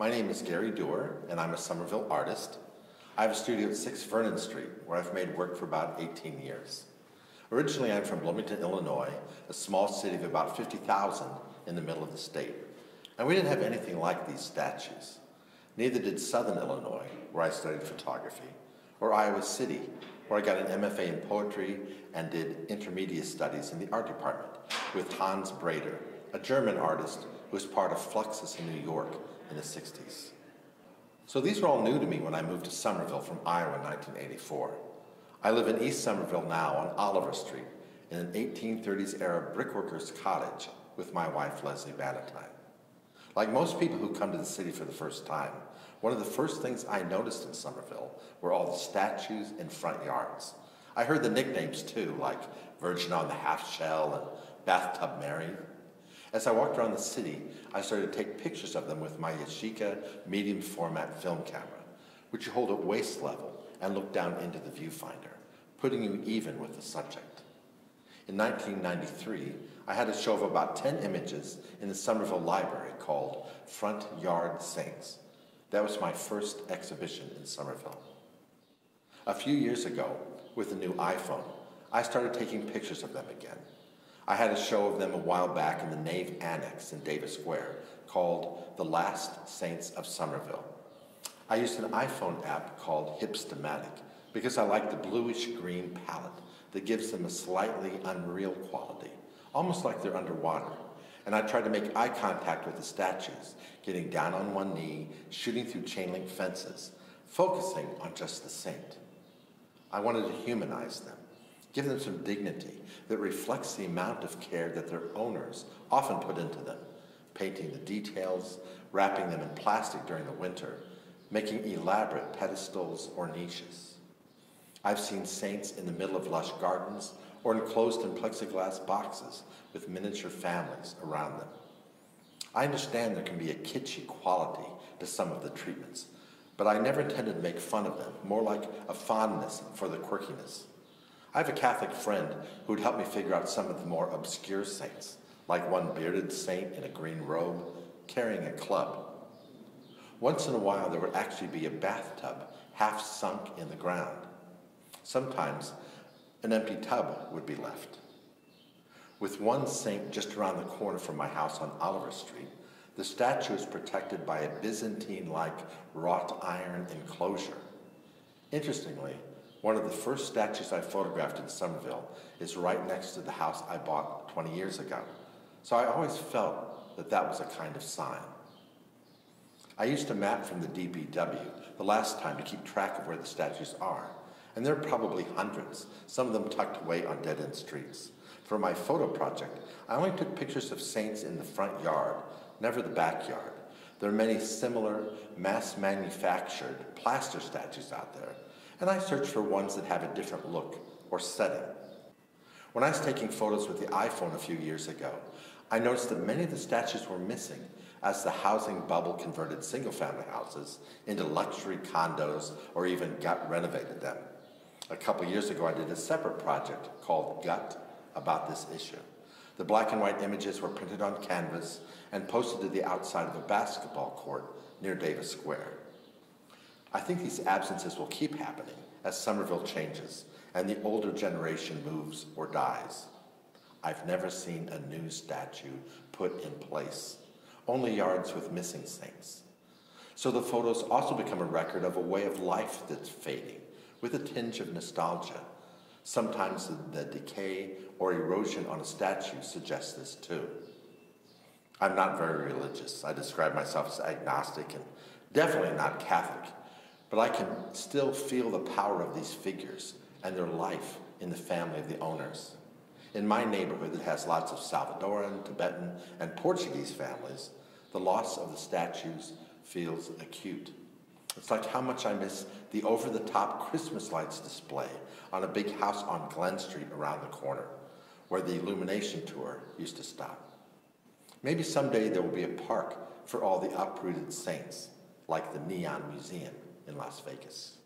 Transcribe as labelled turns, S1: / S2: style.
S1: My name is Gary Duehr, and I'm a Somerville artist. I have a studio at 6 Vernon Street, where I've made work for about 18 years. Originally, I'm from Bloomington, Illinois, a small city of about 50,000 in the middle of the state. And we didn't have anything like these statues. Neither did Southern Illinois, where I studied photography, or Iowa City, where I got an MFA in poetry and did intermediate studies in the art department with Hans Breder, a German artist who was part of Fluxus in New York in the 60s. So these were all new to me when I moved to Somerville from Iowa in 1984. I live in East Somerville now on Oliver Street in an 1830s era brickworker's cottage with my wife Leslie Valentine. Like most people who come to the city for the first time, one of the first things I noticed in Somerville were all the statues in front yards. I heard the nicknames too, like Virgin on the Half Shell and Bathtub Mary. As I walked around the city, I started to take pictures of them with my Yashica medium format film camera, which you hold at waist level and look down into the viewfinder, putting you even with the subject. In 1993, I had a show of about 10 images in the Somerville Library called Front Yard Saints. That was my first exhibition in Somerville. A few years ago, with the new iPhone, I started taking pictures of them again. I had a show of them a while back in the Nave Annex in Davis Square called The Last Saints of Somerville. I used an iPhone app called Hipstamatic because I like the bluish green palette that gives them a slightly unreal quality, almost like they're underwater. And I tried to make eye contact with the statues, getting down on one knee, shooting through chain link fences, focusing on just the saint. I wanted to humanize them, give them some dignity that reflects the amount of care that their owners often put into them, painting the details, wrapping them in plastic during the winter, making elaborate pedestals or niches. I've seen saints in the middle of lush gardens or enclosed in plexiglass boxes with miniature families around them. I understand there can be a kitschy quality to some of the treatments, but I never intended to make fun of them, more like a fondness for the quirkiness. I have a Catholic friend who would help me figure out some of the more obscure saints, like one bearded saint in a green robe carrying a club. Once in a while, there would actually be a bathtub half sunk in the ground. Sometimes an empty tub would be left. With one saint just around the corner from my house on Oliver Street, the statue is protected by a Byzantine-like wrought iron enclosure. Interestingly, one of the first statues I photographed in Somerville is right next to the house I bought 20 years ago. So I always felt that that was a kind of sign. I used a map from the DPW the last time to keep track of where the statues are, and there are probably hundreds, some of them tucked away on dead-end streets. For my photo project, I only took pictures of saints in the front yard, never the backyard. There are many similar, mass-manufactured plaster statues out there, and I searched for ones that have a different look or setting. When I was taking photos with the iPhone a few years ago, I noticed that many of the statues were missing as the housing bubble converted single-family houses into luxury condos or even gut renovated them. A couple years ago, I did a separate project called Gut about this issue. The black and white images were printed on canvas and posted to the outside of a basketball court near Davis Square. I think these absences will keep happening as Somerville changes and the older generation moves or dies. I've never seen a new statue put in place, only yards with missing saints. So the photos also become a record of a way of life that's fading, with a tinge of nostalgia. Sometimes the, the decay or erosion on a statue suggests this too. I'm not very religious. I describe myself as agnostic and definitely not Catholic. But I can still feel the power of these figures and their life in the family of the owners. In my neighborhood that has lots of Salvadoran, Tibetan, and Portuguese families, the loss of the statues feels acute. It's like how much I miss the over-the-top Christmas lights display on a big house on Glen Street around the corner, where the illumination tour used to stop. Maybe someday there will be a park for all the uprooted saints, like the Neon Museum in Las Vegas.